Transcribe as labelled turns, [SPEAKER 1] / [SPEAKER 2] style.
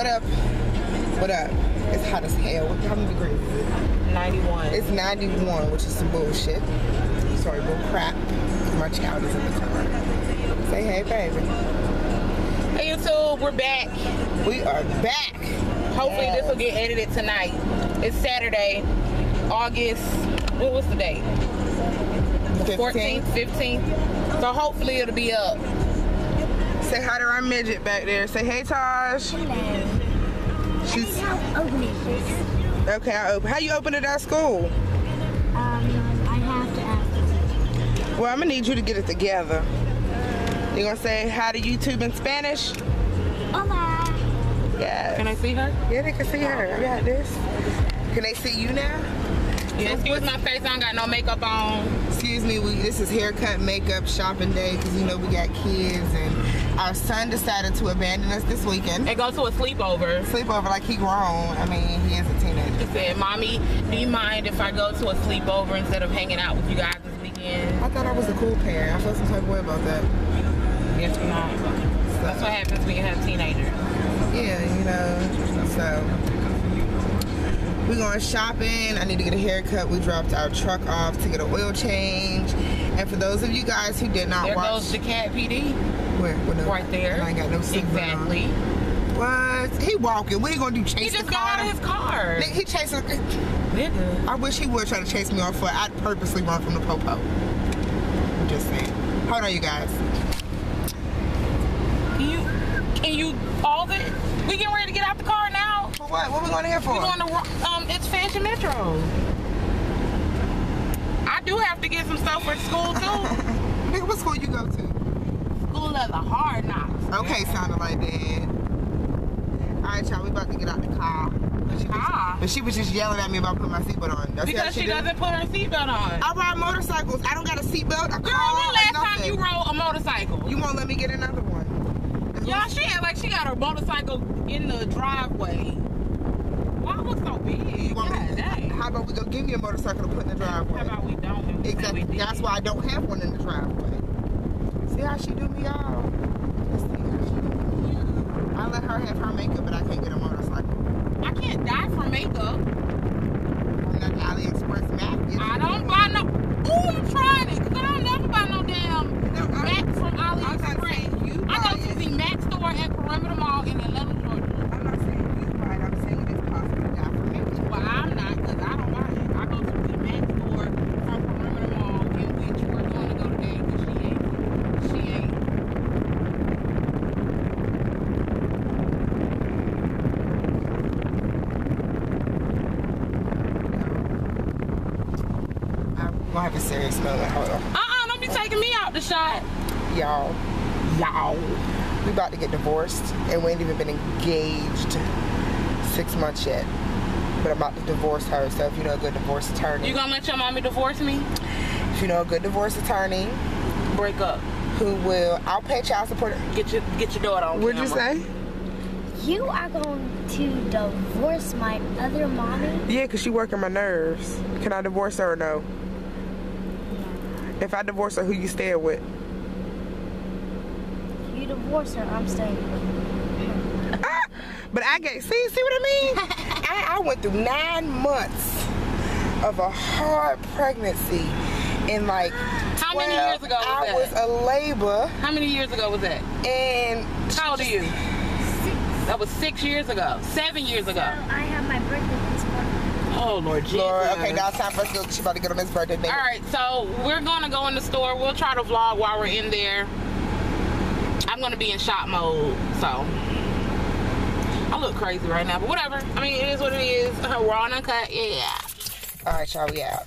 [SPEAKER 1] What up? What up? It's hot as hell. How many degrees is it?
[SPEAKER 2] 91.
[SPEAKER 1] It's 91, which is some bullshit. Sorry, bull crap. My child is in the car. Say hey, baby.
[SPEAKER 2] Hey YouTube, we're back.
[SPEAKER 1] We are back.
[SPEAKER 2] Hopefully
[SPEAKER 1] Yes.
[SPEAKER 2] this will get edited tonight. It's Saturday, August. What was the date? 14th, 15th. So hopefully it'll be up.
[SPEAKER 1] Say hi to our midget back there. Say hey, Taj.
[SPEAKER 3] Hello.
[SPEAKER 1] She's
[SPEAKER 3] How open is this?
[SPEAKER 1] okay. I open. How you open it at school?
[SPEAKER 3] Um, I have to ask.
[SPEAKER 1] Well, I'm gonna need you to get it together. You gonna say hi to YouTube in Spanish?
[SPEAKER 3] Hola.
[SPEAKER 1] Yeah.
[SPEAKER 2] Can I see her?
[SPEAKER 1] Yeah, they can see her. I got this. Can they see you now?
[SPEAKER 2] Yeah, excuse my face, I don't got no makeup on.
[SPEAKER 1] Excuse me, we, this is haircut, makeup, shopping day because you know we got kids and our son decided to abandon us this weekend.
[SPEAKER 2] And go to a sleepover.
[SPEAKER 1] Sleepover like he grown. I mean, he is a teenager.
[SPEAKER 2] He said, Mommy, do you mind if I go to a sleepover instead of hanging out with you guys this weekend?
[SPEAKER 1] I thought I was a cool parent. I felt some type of way about that.
[SPEAKER 2] Yes, we're not. That's what happens when you have teenagers.
[SPEAKER 1] Yeah, you know, so We're going shopping. I need to get a haircut. We dropped our truck off to get an oil change. And for those of you guys who did not
[SPEAKER 2] There
[SPEAKER 1] watch,
[SPEAKER 2] goes the cat PD.
[SPEAKER 1] where, where no-
[SPEAKER 2] Right there.
[SPEAKER 1] I ain't got no.
[SPEAKER 2] Exactly.
[SPEAKER 1] What? He walking. What he gonna do? Chase
[SPEAKER 2] He
[SPEAKER 1] the
[SPEAKER 2] just
[SPEAKER 1] car?
[SPEAKER 2] got out of his car.
[SPEAKER 1] He chasing.
[SPEAKER 2] Nigga.
[SPEAKER 1] I wish he would try to chase me on foot. I'd purposely run from the popo. I'm just saying. Hold on, you guys.
[SPEAKER 2] Can you can you pause it? We getting ready to get out the car now.
[SPEAKER 1] For what? What we going here for?
[SPEAKER 2] We going to um it's Fashion Metro. I do have to get some stuff for school too.
[SPEAKER 1] Nigga, what school you go to?
[SPEAKER 2] school of the hard knocks.
[SPEAKER 1] Okay, sounded like that. All right, y'all, we about to get out the car. But she, was,
[SPEAKER 2] Ah.
[SPEAKER 1] but she was just yelling at me about putting my seatbelt on. That's
[SPEAKER 2] Because she
[SPEAKER 1] do.
[SPEAKER 2] doesn't put her seatbelt on.
[SPEAKER 1] I ride motorcycles. I don't got a seatbelt. A
[SPEAKER 2] Girl,
[SPEAKER 1] car,
[SPEAKER 2] when last time you rode a motorcycle?
[SPEAKER 1] You won't let me get another one.
[SPEAKER 2] Y'all, she had like she got her motorcycle in the driveway. Why it look so big?
[SPEAKER 1] You want
[SPEAKER 2] God
[SPEAKER 1] me, we go give me a motorcycle to put in the driveway?
[SPEAKER 2] How about we don't? and we say
[SPEAKER 1] Exactly.
[SPEAKER 2] we?
[SPEAKER 1] That's why I don't have one in the driveway. See how she do me, y'all? Let's see how she do me. I let her have her makeup, but I can't get a motorcycle.
[SPEAKER 2] I can't die for makeup.
[SPEAKER 1] I'm not AliExpress Mac.
[SPEAKER 2] I don't buy no. Ooh, I'm trying it because I don't never buy no damn
[SPEAKER 1] No, I-
[SPEAKER 2] Mac from AliExpress.
[SPEAKER 1] you
[SPEAKER 2] I go to the Mac store at Perimeter Mall in Atlanta, Georgia.
[SPEAKER 1] I'm not saying you buy it. I'm saying it is possible to die for makeup.
[SPEAKER 2] Well, I'm not because I don't buy it. I go to the Mac store from Perimeter Mall in which we're going to go today because she ain't. She ain't.
[SPEAKER 1] I'm gonna have a serious moment. Hold on.
[SPEAKER 2] Uh-uh, don't be taking me out the shot.
[SPEAKER 1] Y'all. Y'all. We about to get divorced and we ain't even been engaged six months yet. But I'm about to divorce her. So if you know a good divorce attorney,
[SPEAKER 2] You gonna let your mommy divorce me?
[SPEAKER 1] if you know a good divorce attorney
[SPEAKER 2] Break up.
[SPEAKER 1] who will, I'll pay child support.
[SPEAKER 2] Get your get your daughter on
[SPEAKER 1] What'd you say?
[SPEAKER 3] You are going to divorce my other mommy?
[SPEAKER 1] Yeah, because she working my nerves. Can I divorce her or no? If I divorce her, who you staying with?
[SPEAKER 3] You divorce her, I'm staying with
[SPEAKER 1] Ah, but I get see see what I mean? I, I went through nine months of a hard pregnancy and like
[SPEAKER 2] How many years ago was
[SPEAKER 1] hours
[SPEAKER 2] that?
[SPEAKER 1] of labor
[SPEAKER 2] How many years ago was that?
[SPEAKER 1] and
[SPEAKER 2] How old are you? That was six years ago. Seven years ago.
[SPEAKER 3] I have my birthday this month.
[SPEAKER 2] Oh Lord Jesus.
[SPEAKER 1] Lord, okay, now it's time for us to go. She about to get on this birthday.
[SPEAKER 2] All right, so we're gonna go in the store. We'll try to vlog while we're in there. I'm gonna be in shop mode, so I look crazy right now, but whatever. I mean, it is what it is. We're on uncut, yeah.
[SPEAKER 1] All right, y'all, we out.